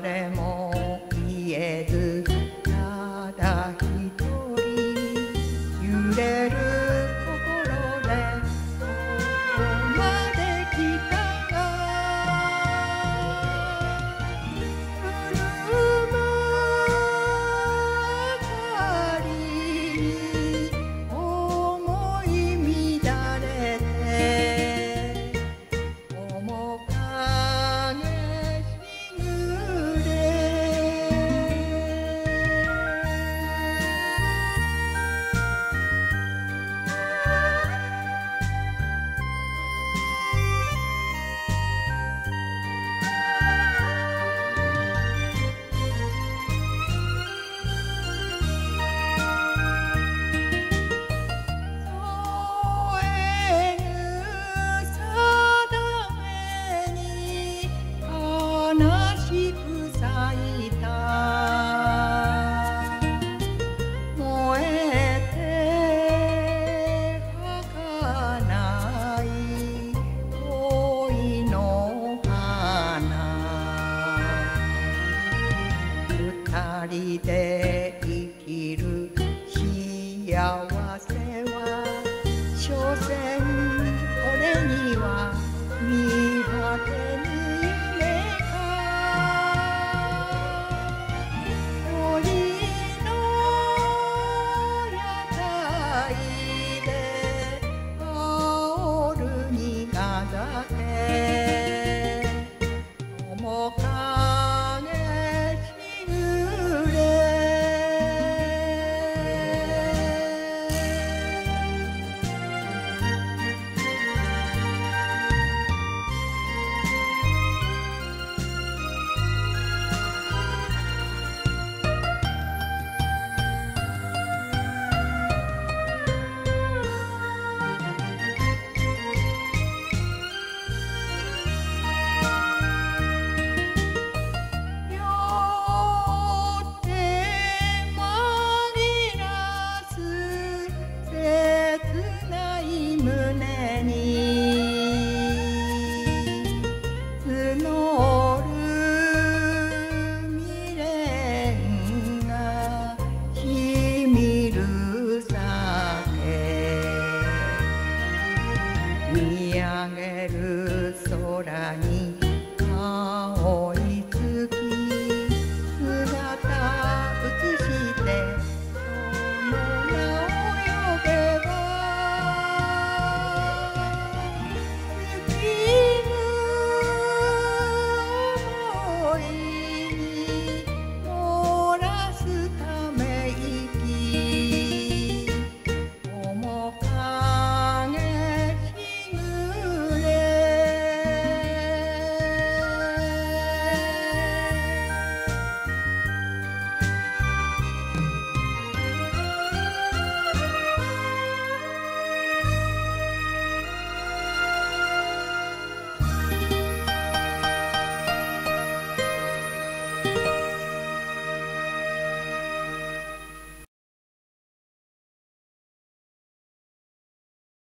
誰も言えずただ一人揺れる。りで見上げる空に顔を